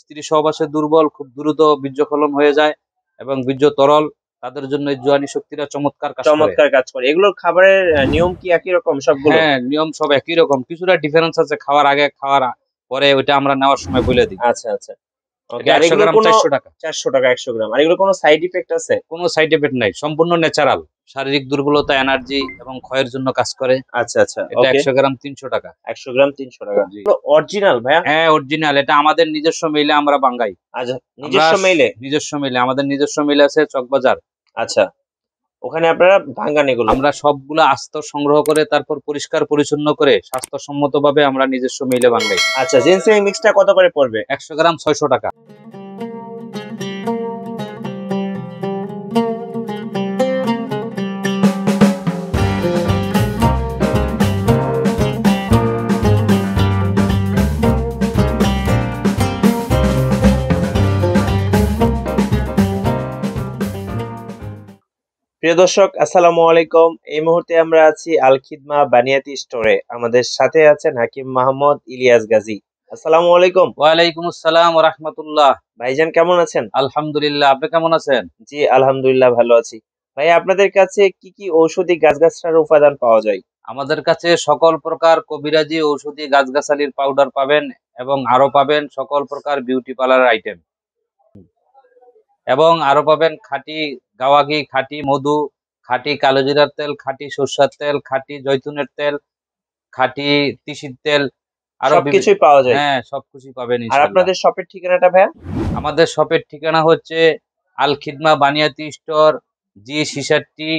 স্ত্রী সহবাসে দুর্বল খুব দ্রুত বীর্যফলন হয়ে যায় এবং বীর্য তরল তাদের জন্য জোয়ানি শক্তিটা চমৎকার কাজ চমৎকার কাজ করে। এগুলোর খাবারের নিয়ম কি একই রকম সবগুলো? হ্যাঁ নিয়ম সব একই রকম। কিছুটা ডিফারেন্স আছে খাওয়ার আগে খাওয়ার পরে ওইটা আমরা নেওয়ার সময় বলে দিই। আচ্ছা আচ্ছা। চারশো টাকা। চারশো টাকা একশো গ্রাম। আর এগুলো কোনো সাইড ইফেক্ট আছে? কোনো সাইড এফেক্ট নাই সম্পূর্ণ ন্যাচারাল শারীরিক দুর্বলতা এনার্জি এবং ক্ষয়ের জন্য কাজ করে। আচ্ছা আচ্ছা এটা একশো গ্রাম তিনশো টাকা। একশো গ্রাম তিনশো টাকা। জি। অরিজিনাল ভাইয়া? হ্যাঁ অরিজিনাল এটা আমাদের নিজস্ব মিলে আমরা বাঙ্গাই। আচ্ছা নিজস্ব মেইলে নিজস্ব মিলে আমাদের নিজস্ব মিলে আছে চকবাজার। আচ্ছা ওখানে আপনারা ভাঙ্গান এগুলো? আমরা সবগুলো আস্ত সংগ্রহ করে তারপর পরিষ্কার পরিচ্ছন্ন করে স্বাস্থ্যসম্মত ভাবে আমরা নিজস্ব মিলে বাঙ্গাই। আচ্ছা জিন্সের মিক্সটা কত করে পড়বে? একশো গ্রাম ছয়শো টাকা। প্রিয় দর্শক আসসালামু আলাইকুম। এই মুহূর্তে আমরা আছি আল খিদমা বানিয়াতি স্টোরে। আমাদের সাথে আছেন হাকিম মাহমুদ ইলিয়াস গাজী। আসসালামু আলাইকুম। ওয়ালাইকুম আসসালাম রহমতুল্লাহ। ভাইজান কেমন আছেন? আলহামদুলিল্লাহ আপনি কেমন আছেন? জি আলহামদুলিল্লাহ ভালো আছি। ভাই আপনাদের কাছে কি কি ঔষধি গাছগাছড়ার উপাদান পাওয়া যায়? আমাদের কাছে সকল প্রকার কবিরাজি ঔষধি গাছগাছালির পাউডার পাবেন এবং আরও পাবেন সকল প্রকার বিউটি পার্লার আইটেম এবং আরও পাবেন খাঁটি গাওয়া ঘি খাঁটি মধু খাঁটি কালোজিরার তেল খাঁটি সরষের তেল খাঁটি জৈতুনের তেল খাঁটি তিসির তেল আরও সবকিছুই পাওয়া যায়। হ্যাঁ সবকিছু পাবেন আর আপনাদের শপের ঠিকানাটা ভাইয়া? আমাদের শপের ঠিকানা হচ্ছে আল খিদমা বানিয়াতি স্টোর জি সিসারটি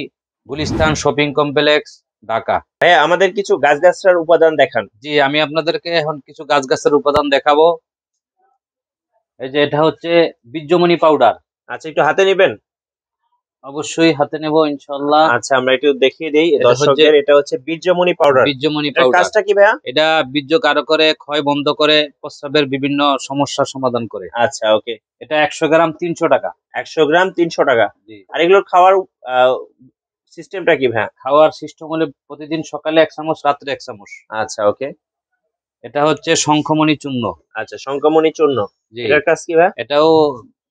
গুলিস্তান শপিং কমপ্লেক্স ঢাকা। ভাইয়া আমাদের কিছু গাছগাছড়ার উপাদান দেখান। জি আমি আপনাদেরকে এখন কিছু গাছ গাছের উপাদান দেখাবো। এই যে এটা হচ্ছে বীর্যমণি পাউডার আচ্ছা একটু হাতে নেবেন? অবশ্যই হাতে নেব ইনশাল্লাহ আচ্ছা আমরা একটু দেখিয়ে দিই। দর্শকদের এটা হচ্ছে বীর্যমণি পাউডার। বীর্যমণি পাউডার। কাজটা কি ভাইয়া? এটা বীর্য কারও করে ক্ষয় বন্ধ করে প্রস্রাবের বিভিন্ন সমস্যার সমাধান করে। আচ্ছা ওকে। এটা একশো গ্রাম তিনশো টাকা। একশো গ্রাম তিনশো টাকা। জি। আর এগুলোর খাওয়ার সিস্টেমটা কি ভাইয়া? খাওয়ার সিস্টেম হলে প্রতিদিন সকালে এক চামচ রাত্রে এক চামচ। আচ্ছা ওকে। এটা হচ্ছে শঙ্খমণি চূর্ণ। আচ্ছা শঙ্কমণি চূর্ণ। এটার কাজ কি ভাইয়া? এটাও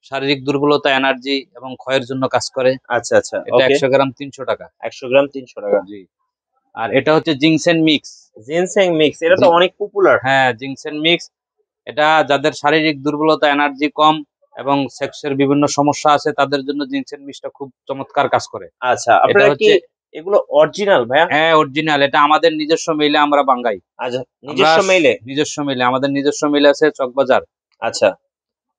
শারীরিক দুর্বলতা এনার্জি এবং ক্ষয়ের জন্য কাজ করে। আচ্ছা আচ্ছা এটা একশো গ্রাম তিনশো টাকা। একশো গ্রাম তিনশো টাকা। জি। আর এটা হচ্ছে জিংসেন মিক্স। জিনসেং মিক্স এটা তো। অনেক পপুলার হ্যাঁ জিংসেন মিক্স। এটা যাদের শারীরিক দুর্বলতা এনার্জি কম এবং সেক্সের বিভিন্ন সমস্যা আছে তাদের জন্য জিংসেন মিক্সটা খুব চমৎকার কাজ করে। আচ্ছা আপনারা কি এগুলো অরিজিনাল ভাইয়া? হ্যাঁ অরিজিনাল এটা আমাদের নিজস্ব মিলে আমরা বাঙ্গাই আচ্ছা নিজস্ব মেইলে? নিজস্ব মিলে আমাদের নিজস্ব মিলে আছে চকবাজার। আচ্ছা।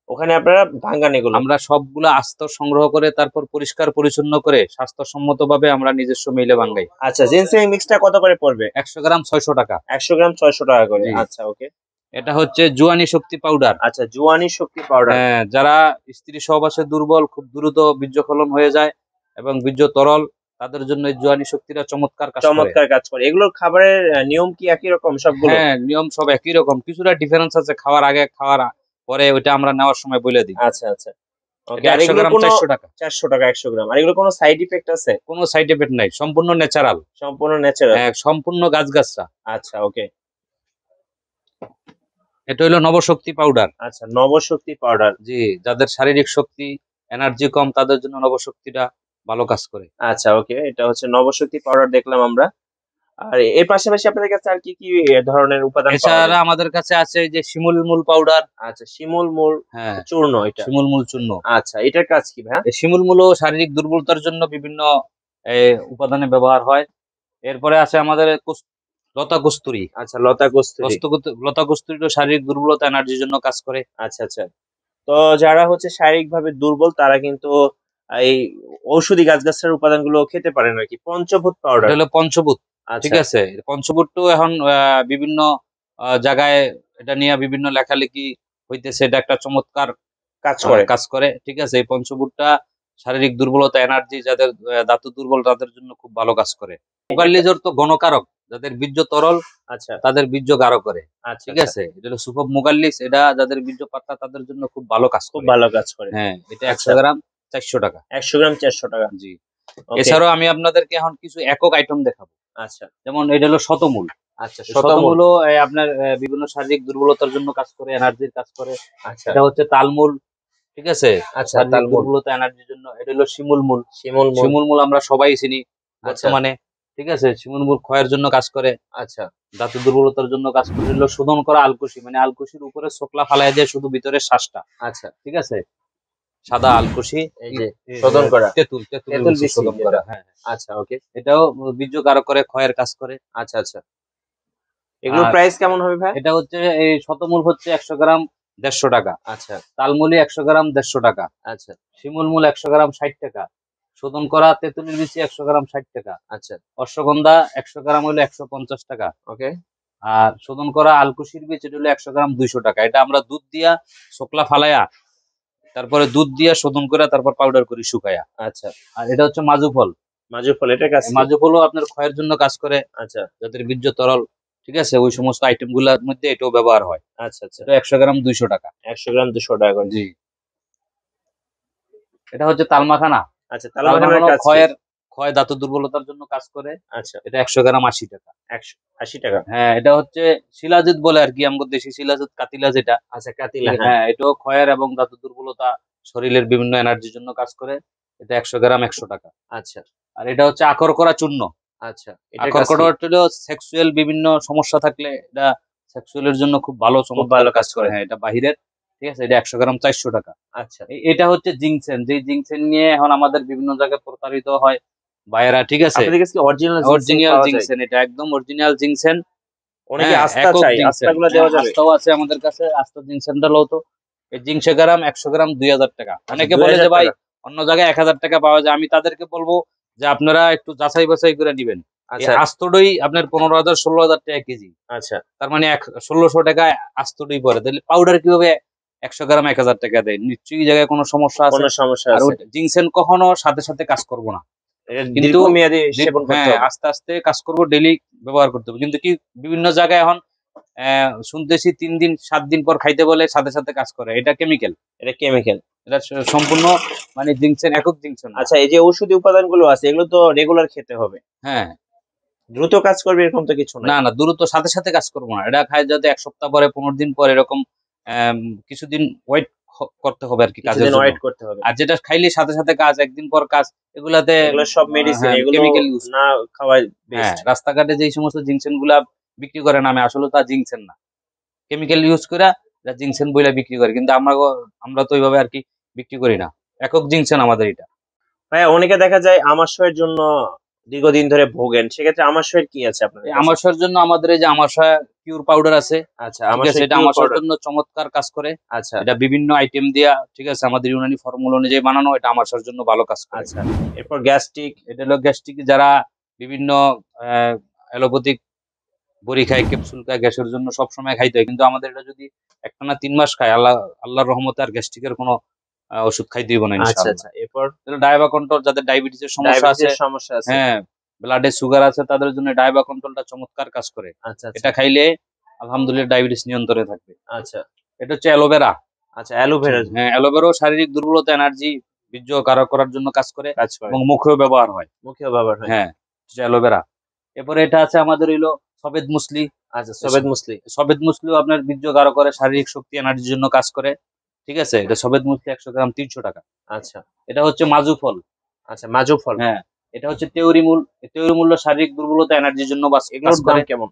ওখানে আপনারা ভাঙ্গান এগুলো আমরা সবগুলো আস্ত সংগ্রহ করে তারপর পরিষ্কার পরিচ্ছন্ন করে স্বাস্থ্যসম্মত ভাবে আমরা নিজস্ব মিলে বাঙ্গাই আচ্ছা জিনসেং মিক্সটা কত করে পড়বে? একশো গ্রাম ছয়শো টাকা। একশো গ্রাম ছয়শো টাকা করে আচ্ছা ওকে। এটা হচ্ছে জুয়ানি শক্তি পাউডার। আচ্ছা জুয়ানি শক্তি পাউডার। হ্যাঁ, যারা স্ত্রী সহবাসে দুর্বল খুব দ্রুত বীর্যফলন হয়ে যায় এবং বীর্য তরল তাদের জন্য এই জোয়ানি শক্তিটা চমৎকার কাজ করে। চমৎকার কাজ করে। এগুলোর খাবারের নিয়ম কি একই রকম সবগুলো? হ্যাঁ নিয়ম সব একই রকম। কিছুটা ডিফারেন্স আছে খাওয়ার আগে খাওয়ার পরে ওইটা আমরা নেওয়ার সময় বলে দিই। আচ্ছা আচ্ছা। কোনো চারশো টাকা। একশো গ্রাম। আর এগুলো কোনো সাইড ইফেক্ট আছে? কোনো সাইড এফেক্ট নাই সম্পূর্ণ ন্যাচারাল সম্পূর্ণ ন্যাচারাল সম্পূর্ণ গাছগাছরা। আচ্ছা ওকে এটা হলো নবশক্তি পাউডার আচ্ছা নবশক্তি পাউডার জি যাদের শারীরিক শক্তি এনার্জি কম তাদের জন্য নবশক্তিটা ভালো কাজ করে। আচ্ছা ওকে এটা হচ্ছে নবশক্তি পাউডার দেখলাম আমরা। আর এর পাশাপাশি আপনাদের কাছে আর কি কি ধরনের উপাদান এছাড়া আমাদের কাছে আছে যে শিমুল মূল পাউডার আচ্ছা শিমুল মূল হ্যাঁ। চূর্ণ এটা। শিমুল মূল চূর্ণ। আচ্ছা এটার কাজ কি ভাই এই শিমুল মূল শারীরিক দুর্বলতার জন্য বিভিন্ন উপাদানে ব্যবহার হয়। এরপরে আছে আমাদের লতা কস্তুরি। আচ্ছা লতা কস্তুরি। লতা কস্তুরি- কস্তুরিও শারীরিক দুর্বলতা এনার্জির জন্য কাজ করে। আচ্ছা আচ্ছা। তো যারা হচ্ছে শারীরিক ভাবে দুর্বল তারা কিন্তু এই ঔষধি গাছগাছার উপাদানগুলো খেতে পারেন আর কি। পঞ্চভূত পাউডার হলো পঞ্চভূত। ঠিক আচ্ছা আছে পঞ্চভূতও এখন বিভিন্ন জায়গায় এটা নিয়ে বিভিন্ন লেখালেখি হইতেছে এটা একটা চমৎকার কাজ করে। কাজ করে ঠিক আছে এই পঞ্চভূতটা শারীরিক দুর্বলতা এনার্জি যাদের ধাতু দুর্বল তাদের জন্য খুব ভালো কাজ করে। মোকাল্লিজর তো গণকারক যাদের বীর্য তরল আচ্ছা। তাদের বীর্য গাঢ় করে আচ্ছা ঠিক আছে এটা হলো সুপব মুগাল্লিস এটা যাদের বীর্য পাতলা তাদের জন্য খুব ভালো কাজ খুব ভালো কাজ করে। হ্যাঁ এটা একশো আচ্ছা। গ্রাম চারশো টাকা। একশো গ্রাম চারশো টাকা। জি। এছাড়াও আমি আপনাদেরকে এখন কিছু একক আইটেম দেখাবো। আচ্ছা। যেমন এটা হলো শতমূল। আচ্ছা শতমূল। আপনার বিভিন্ন শারীরিক দুর্বলতার জন্য কাজ করে এনার্জির কাজ করে। আচ্ছা। এটা হচ্ছে তালমূল ঠিক আছে? আচ্ছা তালমূল। এনার্জির জন্য। এটা হলো শিমুল মূল। শিমুল শিমুল মূল আমরা সবাই চিনি আচ্ছা। বর্তমানে ঠিক আছে? শিমুল মূল ক্ষয়ের জন্য কাজ করে। আচ্ছা। দাঁত দুর্বলতার জন্য কাজ করে। হলো শোধন করা আলকুশি মানে আলকুশির উপরে শোকলা ফালাই দিয়ে শুধু ভিতরে শ্বাসটা। আচ্ছা। ঠিক আছে? সাদা আলকুশি শোধন করা। তেঁতুল তেঁতুল বীজ বীজ শোধন করা। হ্যাঁ আচ্ছা ওকে এটাও বীর্য কারক করে ক্ষয়ের কাজ করে। আচ্ছা আচ্ছা। এগুলোর প্রাইস কেমন হবে ভাই? এটা হচ্ছে এই শতমূল হচ্ছে একশো গ্রাম দেড়শো টাকা। আচ্ছা। তালমূলি একশো গ্রাম দেড়শো টাকা। আচ্ছা। শিমুল মূল একশো গ্রাম ষাট টাকা। শোধন করা তেঁতুলের বিচি একশো গ্রাম ষাট টাকা। আচ্ছা। অশ্বগন্ধা একশো গ্রাম হলো একশো পঞ্চাশ টাকা। ওকে আর শোধন করা আলকুশির বীজ এটা হলো একশো গ্রাম দুইশো টাকা। এটা আমরা দুধ দিয়া শুকলা ফালাইয়া তারপরে দুধ দিয়া শোধন করে তারপর পাউডার করি শুকায়া। আচ্ছা। আর এটা হচ্ছে মাজু ফল। মাজু ফল এটা কাজ মাজু ফলও আপনার ক্ষয়ের জন্য কাজ করে আচ্ছা। যাদের বীর্য তরল ঠিক আছে? ওই সমস্ত আইটেমগুলার মধ্যে এটাও ব্যবহার হয়। আচ্ছা আচ্ছা। এটা একশো গ্রাম দুইশো টাকা। একশো গ্রাম দুশো টাকা জি। এটা হচ্ছে তালমাখানা। আচ্ছা তালমাখানা ক্ষয়ের ক্ষয় দাঁত দুর্বলতার জন্য কাজ করে। আচ্ছা। এটা একশো গ্রাম আশি টাকা। একশো আশি টাকা। হ্যাঁ এটা হচ্ছে শিলাজিৎ বলে আর কি আমাদের দেশি শিলাজিৎ কাতিলা যেটা। আচ্ছা কাতিলা হ্যাঁ। হ্যাঁ এটাও ক্ষয়ের এবং দাঁত দুর্বলতা শরীরের বিভিন্ন এনার্জির জন্য কাজ করে। এটা একশো গ্রাম একশো টাকা। আচ্ছা। আর এটা হচ্ছে আকর করা চূর্ণ। আচ্ছা আকর করা হলো সেক্সুয়াল বিভিন্ন সমস্যা থাকলে এটা সেক্সুয়ালের জন্য খুব ভালো ভালো কাজ করে। হ্যাঁ এটা বাহিরের। ঠিক আছে এটা একশো গ্রাম চারশো টাকা। আচ্ছা। এটা হচ্ছে জিংসেন। যে জিংসেন নিয়ে এখন আমাদের বিভিন্ন জায়গায় প্রতারিত হয় ভাইয়েরা ঠিক আছে? আপনাদের কাছে অরিজিনাল অরিজিনাল জিংসেন এটা একদম অরিজিনাল জিংসেন অনেকে হ্যাঁ, আস্থা চাই। আস্থাগুলো দেওয়া যাবে। আস্থাও আছে আমাদের কাছে আস্থা জিংসেনটা লো তো। এই জিংসে গ্রাম একশো গ্রাম দুই হাজার টাকা। অনেকে বলে যে ভাই অন্য জায়গায় এক হাজার টাকা পাওয়া যায়। আমি তাদেরকে বলব যে আপনারা একটু যাচাই বাছাই করে নিবেন। আচ্ছা। আস্তডই আপনার পনেরো হাজার ষোলো হাজার টাকা কেজি। আচ্ছা। তার মানে ষোলোশো টাকায় আস্তডই পরে তাহলে পাউডার কীভাবে একশো গ্রাম এক হাজার টাকা দেয়? নিশ্চয়ই জায়গায় কোনো সমস্যা আছে? সমস্যা আর জিংসেন কখনো সাথে সাথে কাজ করব না। কিন্তু- দীর্ঘমেয়াদী সেবন করতে হ্যাঁ আস্তে আস্তে কাজ করব ডেলি ব্যবহার করতে হবে। কিন্তু কি বিভিন্ন জায়গায় এখন শুনতেছি তিন দিন সাত দিন পর খাইতে বলে সাথে সাথে কাজ করে। এটা কেমিক্যাল এটা কেমিক্যাল এটা সম্পূর্ণ মানে জিংসেন একক জিংসেন আচ্ছা এই যে ঔষধি উপাদানগুলো আছে এগুলো তো রেগুলার খেতে হবে। হ্যাঁ। দ্রুত কাজ করবে এরকম তো কিছু না না না দ্রুত সাথে সাথে কাজ করব না। এটা খাই যাতে এক সপ্তাহ পরে পনেরো দিন পরে এরকম কিছুদিন ওয়েট করতে হবে আর কি কাজের জন্য। ওয়েট করতে হবে। আর যেটা খাইলে সাথে সাথে কাজ একদিন পর কাজ এগুলাতে এগুলো সব মেডিসিন হ্যাঁ, এগুলো chemical use। না খাওয়াই হ্যাঁ বেস্ট রাস্তাঘাটে যেই সমস্ত জিংসেনগুলা বিক্রি করে নামে আসলে তা জিংসেন না। কেমিক্যাল ইউজ করে জিংসেন বইলা বিক্রি করে কিন্তু আমরা আমরা তো ওইভাবে আর কি বিক্রি করি না। একক জিংসেন আমাদের এটা। ভাই অনেকে দেখা যায় আমার আমাশয়ের জন্য দীর্ঘদিন ধরে ভোগেন সেক্ষেত্রে আমাশয়ের কি আছে আপনার আমাশয়ের জন্য আমাদের এই যে আমাশা কিউর পাউডার আছে আচ্ছা আমাশয় এটা আমাশয়ের জন্য চমৎকার কাজ করে। আচ্ছা। এটা বিভিন্ন আইটেম দিয়া ঠিক আছে আমাদের ইউনানি ফর্মুলা অনুযায়ী বানানো এটা আমাশার জন্য ভালো কাজ করে। আচ্ছা এরপর গ্যাস্ট্রিক এটা হলো গ্যাস্ট্রিক যারা বিভিন্ন অ্যালোপ্যাথিক বড়ি খায় ক্যাপসুল খায় গ্যাসের জন্য সব সময় খাইতে হয় কিন্তু আমাদের এটা যদি একটানা তিন মাস খায় আল্লাহ আল্লাহর রহমতে আর গ্যাস্ট্রিকের কোনো ওষুধ খাই দিব না আচ্ছা আচ্ছা এরপর? ডায়াবা কন্ট্রোল যাদের ডায়াবেটিসের সমস্যা আছে সমস্যা আছে। হ্যাঁ ব্লাডে সুগার আছে তাদের জন্য ডায়াবা কন্ট্রোলটা চমৎকার কাজ করে। আচ্ছা আচ্ছা। এটা খাইলে আলহামদুলিল্লাহ ডায়াবেটিস নিয়ন্ত্রণে থাকবে। আচ্ছা। এটা হচ্ছে অ্যালোভেরা। আচ্ছা অ্যালোভেরা হ্যাঁ অ্যালোভেরাও শারীরিক দুর্বলতা এনার্জি বীর্য কারক করার জন্য কাজ করে কাজ করে। এবং মুখেও ব্যবহার হয়। মুখেও ব্যবহার হয়। হ্যাঁ অ্যালোভেরা। এরপরে এটা আছে আমাদের হইল সবেদ মুসলি। আচ্ছা সবেদ মুসলি। সবেদ মুসলিও আপনার বীর্য গাঢ় করে শারীরিক শক্তি এনার্জির জন্য কাজ করে। ঠিক আছে? এটা সবেদ মুসলি একশো গ্রাম তিনশো টাকা। আচ্ছা। এটা হচ্ছে মাজু ফল। আচ্ছা মাজু ফল। হ্যাঁ। এটা হচ্ছে তেওরি মূল। তেওরি মূল্য শারীরিক দুর্বলতা এনার্জির জন্য বাস এগুলোর দাম কেমন?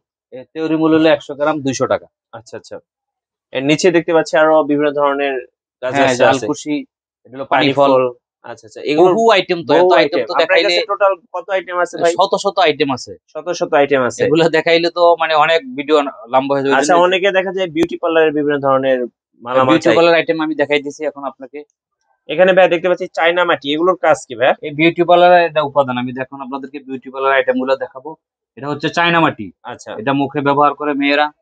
তেওরি মূল হলো একশো গ্রাম দুইশো টাকা। আচ্ছা আচ্ছা। এর নিচে দেখতে পাচ্ছি আরও বিভিন্ন ধরনের গাছ হ্যাঁ আছে। জালকুশি এটা হলো পানি ফল। আচ্ছা আচ্ছা। এগুলো বহু আইটেম তো এত আইটেম তো দেখাইলে টোটাল কত আইটেম আছে ভাই? শত শত আইটেম আছে। শত শত আইটেম আছে। এগুলো দেখাইলে তো মানে অনেক ভিডিও লম্বা হয়ে যাবে। আচ্ছা অনেকে দেখা যায় বিউটি পার্লারের বিভিন্ন ধরনের বিউটি চাই। পার্লার আইটেম আমি দেখাইতেছি এখন আপনাকে। এখানে ভাই দেখতে পাচ্ছি চায়না মাটি এগুলোর কাজ কি ভাই? এই বিউটি পার্লারের এটা উপাদান আমি আপনাদেরকে বিউটি পার্লার আইটেমগুলো দেখাবো। এটা হচ্ছে চায়না মাটি। আচ্ছা। এটা মুখে ব্যবহার করে মেয়েরা।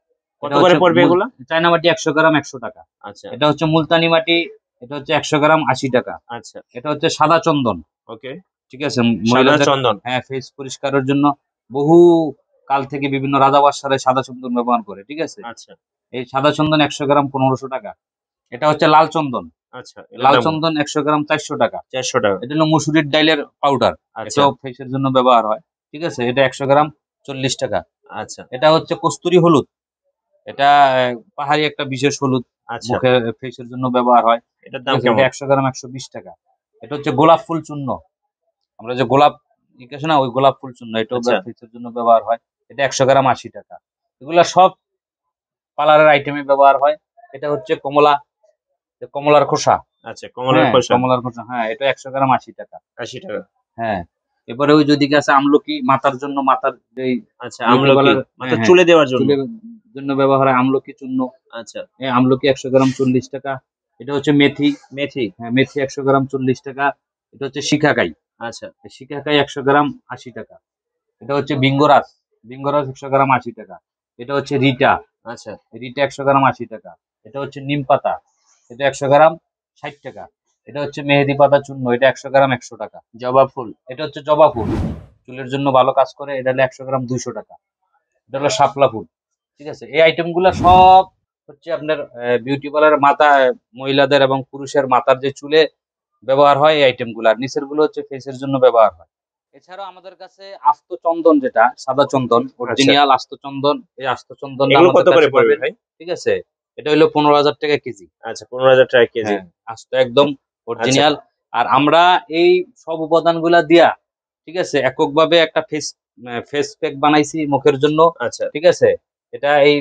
কত করে পড়বে মুল- চায়না মাটি একশো গ্রাম একশো টাকা। আচ্ছা। এটা হচ্ছে মুলতানি মাটি এটা হচ্ছে একশো গ্রাম আশি টাকা। আচ্ছা। এটা হচ্ছে সাদা চন্দন। ওকে। ঠিক আছে মহিলাদের চন্দন। হ্যাঁ ফেস পরিষ্কারের জন্য বহু কাল থেকে বিভিন্ন রাজা বাদশারা সাদা চন্দন ব্যবহার করে ঠিক আছে? আচ্ছা। এই সাদা চন্দন একশো গ্রাম পনেরোশো টাকা। এটা হচ্ছে লাল চন্দন। আচ্ছা লাল চন্দন একশো গ্রাম চারশো টাকা। চারশো টাকা। এটা হলো মুসুরির ডাইলের পাউডার আচ্ছা। এটাও ফেসের জন্য ব্যবহার হয়। ঠিক আছে? এটা একশো গ্রাম চল্লিশ টাকা। আচ্ছা। এটা হচ্ছে কস্তুরি হলুদ। এটা পাহাড়ি একটা বিশেষ হলুদ আচ্ছা। মুখে ফেসের জন্য ব্যবহার হয়। এটার দাম একশো গ্রাম একশো বিশ টাকা। এটা হচ্ছে গোলাপ ফুল চূর্ণ। আমরা যে গোলাপ ইকাশে না ওই গোলাপ ফুল চূর্ণ এটাও আচ্ছা। ফেসের জন্য ব্যবহার হয়। এটা একশো গ্রাম আশি টাকা। এগুলা সব পার্লারের আইটেমে ব্যবহার হয়। এটা হচ্ছে কমলা কমলার খোসা। আচ্ছা কমলার হ্যাঁ, খোসা। কমলার খোসা হ্যাঁ এটা একশো গ্রাম আশি টাকা। আশি টাকা। হ্যাঁ এবারে ওই যদি আছে আমলকি মাথার জন্য মাথার আচ্ছা আমলকি হ্যাঁ, চুলে দেওয়ার জন্য। জন্য ব্যবহার হয় আমলকি চূর্ণ। আচ্ছা। এই আমলকি একশো গ্রাম চল্লিশ টাকা। এটা হচ্ছে মেথি। মেথি? হ্যাঁ মেথি একশো গ্রাম চল্লিশ টাকা। এটা হচ্ছে শিখাকাই। আচ্ছা। শিখাকাই একশো গ্রাম আশি টাকা। এটা হচ্ছে বিঙ্গরাজ। বিঙ্গরাজ একশো গ্রাম আশি টাকা। এটা হচ্ছে রিটা। আচ্ছা এটা একশো গ্রাম আশি টাকা। এটা হচ্ছে নিম পাতা। এটা একশো গ্রাম ষাট টাকা। এটা হচ্ছে মেহেদি পাতা চূর্ণ। এটা একশো গ্রাম একশো টাকা। জবা ফুল। এটা হচ্ছে জবা ফুল। চুলের জন্য ভালো কাজ করে। এটা হলো একশো গ্রাম দুইশো টাকা। এটা হলো শাপলা ফুল। ঠিক আছে? এই আইটেমগুলো সব হচ্ছে আপনার বিউটি পার্লার মাথা মহিলাদের এবং পুরুষের মাথার যে চুলে ব্যবহার হয় এই আইটেমগুলো আর নিচেরগুলো হচ্ছে ফেসের জন্য ব্যবহার হয়। এছাড়াও আমাদের কাছে আস্ত চন্দন যেটা সাদা চন্দন অরিজিনাল আস্ত চন্দন এই আস্ত চন্দন কত করে পড়বে ভাই? ঠিক আছে? এটা হলো পনেরো হাজার টাকা কেজি। আচ্ছা পনেরো হাজার টাকা কেজি। হ্যাঁ, আস্ত একদম অরিজিনাল আর আমরা এই সব উপাদানগুলা দিয়া ঠিক আছে এককভাবে একটা ফেস ফেস প্যাক বানাইছি মুখের জন্য। আচ্ছা। ঠিক আছে? এটা এই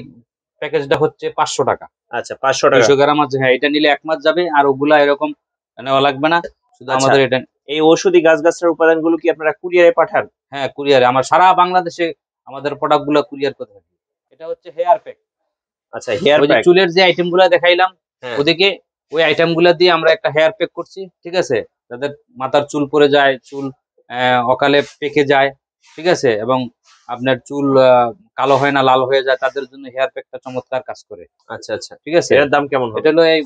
প্যাকেজটা হচ্ছে পাঁচশো টাকা। আচ্ছা পাঁচশো টাকা। গ্রাম আছে হ্যাঁ এটা নিলে এক মাস যাবে আর ওগুলা এরকম নেওয়া লাগবে না। শুধু আচ্ছা। আমাদের এটা এই ঔষধি গাছগাছড়ার উপাদানগুলো কি আপনারা কুরিয়ারে পাঠান? হ্যাঁ কুরিয়ারে। আমার সারা বাংলাদেশে আমাদের প্রোডাক্টগুলা কুরিয়ার করতে থাকি। এটা হচ্ছে হেয়ার প্যাক। আচ্ছা হেয়ার ওই প্যাক। চুলের যে আইটেমগুলা দেখাইলাম হ্যাঁ। ওদিকে ওই আইটেমগুলা দিয়ে আমরা একটা হেয়ার প্যাক করছি ঠিক আছে? তাদের মাথার চুল পড়ে যায় চুল আহ, অকালে পেকে যায় ঠিক আছে? এবং আপনার চুল কালো হয় না লাল হয়ে যায় তাদের জন্য হেয়ার প্যাকটা চমৎকার কাজ করে। আচ্ছা আচ্ছা। ঠিক আছে? এর দাম কেমন হবে? এটা হলো এই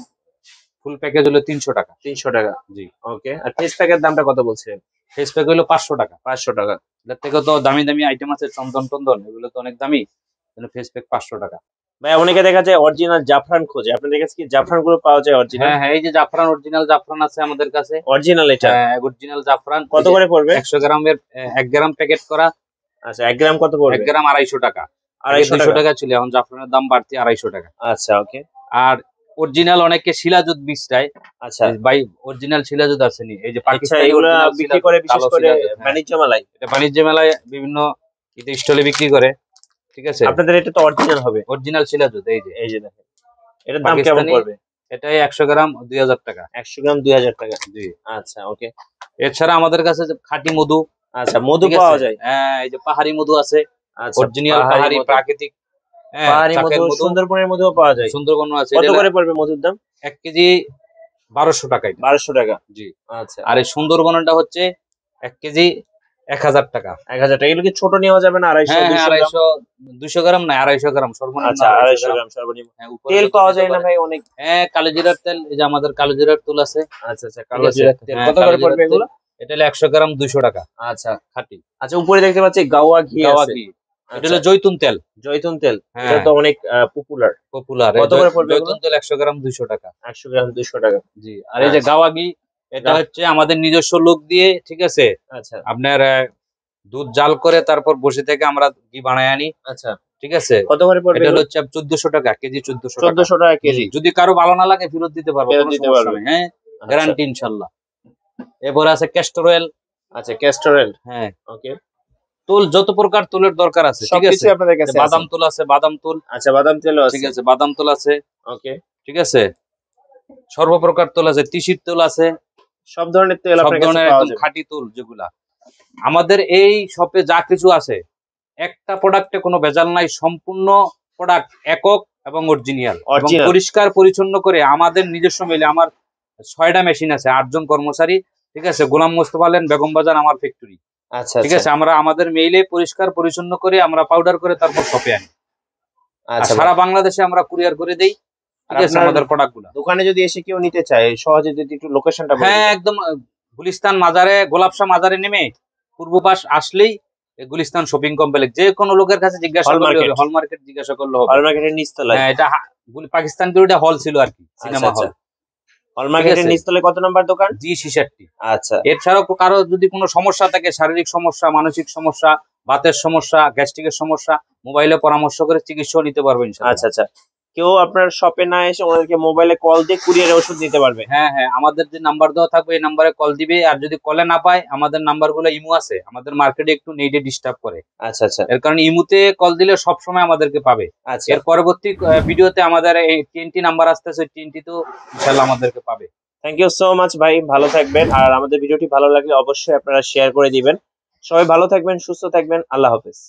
ফুল প্যাকেজ হলো তিনশো টাকা। তিনশো টাকা। জি। ওকে আর ফেস প্যাকের দামটা কত বলছিলেন ফেস প্যাক হলো পাঁচশো টাকা। পাঁচশো টাকা। এটার থেকে তো দামি দামি আইটেম আছে চন্দন টন্দন এগুলো তো অনেক দামি। ফেস প্যাক পাঁচশো টাকা। ভাই অনেকে দেখা যায় অরিজিনাল জাফরান খোঁজে। আপনাদের কাছে কি? জাফরানগুলো পাওয়া যায় অরিজিনাল হ্যাঁ হ্যাঁ এই যে জাফরান অরিজিনাল জাফরান আছে আমাদের কাছে। অরিজিনাল এটা? অরিজিনাল জাফরান। কত করে পড়বে? একশো গ্রামের আহ, এক গ্রাম প্যাকেট করা। আচ্ছা গ্রাম কত পড়বে? গ্রাম আড়াইশো টাকা। আড়াইশো দুশো টাকা। টাকা ছিল এখন জাফরানের দাম বাড়তি আড়াইশো টাকা। আচ্ছা ওকে আর অরিজিনাল অনেকে শিলাজুত বীজটাই আচ্ছা। ভাই অরিজিনাল শিলাজুত আসেনি। এই যে আচ্ছা পাকিস্তানি এগুলা বিক্রি করে বিশেষ করে হ্যাঁ। বাণিজ্য মেলায়? এটা বাণিজ্য মেলায় বিভিন্ন ইতে স্টলে বিক্রি করে ঠিক আছে? আপনাদের এটা তো অরিজিনাল হবে। অরিজিনাল শিলাজুত এই যে। এই যে দেখেন। এটার দাম কেমন পড়বে? এটাই একশো গ্রাম দুই হাজার টাকা। একশো গ্রাম দুই হাজার টাকা। জি। আচ্ছা ওকে। এছাড়া আমাদের কাছে যে খাঁটি মধু আচ্ছা মধু পাওয়া যায়। হ্যাঁ এই যে পাহাড়ি মধু আছে। আচ্ছা অরিজিনাল পাহাড়ি প্রাকৃতিক পাহাড়ি চাকের মধু সুন্দরবনের মধুও পাওয়া যায়। সুন্দরবন আছে। কত করে পড়বে মধুর দাম? এক কেজি বারোশো টাকায়। বারোশো টাকা? জি। আচ্ছা। আর এই সুন্দরবনটা হচ্ছে এক কেজি এক হাজার টাকা। এক হাজার টাকা। এগুলো কি ছোট নেওয়া যাবে না আড়াইশো হ্যাঁ হ্যাঁ 200 গ্রাম? আড়াইশো দুইশো গ্রাম না আড়াইশো গ্রাম সর্বনিম্ন আচ্ছা আড়াইশো গ্রাম। সর্বনিম্ন। হ্যাঁ, উপরে তেল পাওয়া যায় না ভাই অনেক। হ্যাঁ কালো জিরার তেল এই যে আমাদের কালো জিরার তেল আছে। আচ্ছা আচ্ছা ঠিক কালো জিরার তেল। হ্যাঁ, কত করে পড়বে এগুলো? এটা হলো একশো গ্রাম দুইশো টাকা। আচ্ছা। খাঁটি। আচ্ছা উপরে দেখতে পাচ্ছি গাওয়া ঘি গাওয়া ঘি। এটা আচ্ছা, হলো জৈতুন তেল। জৈতুন তেল। হ্যাঁ। এটা তো অনেক পপুলার পপুলার কত করে পড়বে জৈতুন তেল একশো গ্রাম দুইশো টাকা। একশো গ্রাম দুশো টাকা। জি আর এই যে আচ্ছা। গাওয়া ঘি এটা হচ্ছে আমাদের নিজস্ব লোক দিয়ে ঠিক আছে? আচ্ছা। আপনার দুধ জাল করে তারপর বসে থেকে আমরা ঘি বানায় আনি আচ্ছা। ঠিক আছে? কত করে পড়বে এটা হচ্ছে চোদ্দশো টাকা কেজি চোদ্দশো টাকা। চোদ্দশো টাকা কেজি। যদি কারও ভালো না লাগে ফেরত দিতে পারব ফেরত দিতে পারবে। হ্যাঁ? আচ্ছা, গ্যারান্টি ইনশাল্লাহ। এরপরে আছে ক্যাস্টর অয়েল আচ্ছা ক্যাস্টরেল হ্যাঁ। ওকে তুল যত প্রকার তুলের দরকার আছে ঠিক আছে? আপনাদের কাছে বাদাম তুল আছে বাদাম তুল। আচ্ছা বাদাম তেলও আছে ঠিক আছে। বাদাম তুল আছে। ওকে। ঠিক আছে? সর্বপ্রকার তুল আছে তিসির তুল আছে। সব ধরনের তেল সব কাছে ধরনের একদম খাঁটি তুল যেগুলা। আমাদের এই শপে যা কিছু আছে একটা প্রোডাক্টে কোনো ভেজাল নাই সম্পূর্ণ প্রোডাক্ট একক এবং অরিজিনাল। এবং পরিষ্কার পরিচ্ছন্ন করে আমাদের নিজস্ব মিলে আমার ছয়টা মেশিন আছে আটজন কর্মচারী। ঠিক আছে? গোলাম মোস্তফা আলেন বেগম বাজার আমার ফ্যাক্টরি আচ্ছা ঠিক আছে আমরা আমাদের মেইলে পরিষ্কার পরিচ্ছন্ন করে আমরা পাউডার করে তারপর শপে আনি। আচ্ছা সারা বাংলাদেশে আমরা কুরিয়ার করে দেই ঠিক আছে আমাদের প্রোডাক্ট দোকানে যদি এসে কেউ নিতে চায় সহজে যদি একটু লোকেশনটা হ্যাঁ একদম গুলিস্তান মাজারে মাজারে নেমে পূর্ব পাশ আসলেই গুলিস্তান শপিং কমপ্লেক্স যে কোনো লোকের কাছে জিজ্ঞাসা করলে। হল মার্কেট জিজ্ঞাসা করলে হবে। হল মার্কেটের নিচতলায়। হ্যাঁ এটা পাকিস্তান হল ছিল আর কি সিনেমা আচ্ছা, হল নিচতলে কত নাম্বার দোকান? জি ছিষট্টি। আচ্ছা। এছাড়াও কারও যদি কোনো সমস্যা থাকে শারীরিক সমস্যা মানসিক সমস্যা বাতের সমস্যা গ্যাস্ট্রিকের সমস্যা মোবাইলে পরামর্শ করে চিকিৎসাও নিতে পারবেন আচ্ছা আচ্ছা। কেউ আপনার শপে না এসে ওনাদেরকে মোবাইলে কল দিয়ে কুরিয়ারে ওষুধ নিতে পারবে। হ্যাঁ হ্যাঁ আমাদের যে নাম্বার দেওয়া থাকবে এই নাম্বারে কল দিবে। আর যদি কলে না পায় আমাদের নাম্বারগুলো ইমো আছে। আমাদের মার্কেটে একটু নেটে ডিস্টার্ব করে। আচ্ছা আচ্ছা। এর কারণে ইমুতে কল দিলে সব সময় আমাদেরকে পাবে। আচ্ছা। এর পরবর্তী ভিডিওতে আমাদের এই টিএনটি নাম্বার আসতেছে তো ইনশাল্লাহ আমাদেরকে পাবে। থ্যাংক ইউ সো মাচ ভাই। ভালো থাকবেন। আর আমাদের ভিডিওটি ভালো লাগলে অবশ্যই আপনারা শেয়ার করে দিবেন। সবাই ভালো থাকবেন সুস্থ থাকবেন। আল্লাহ হাফেজ।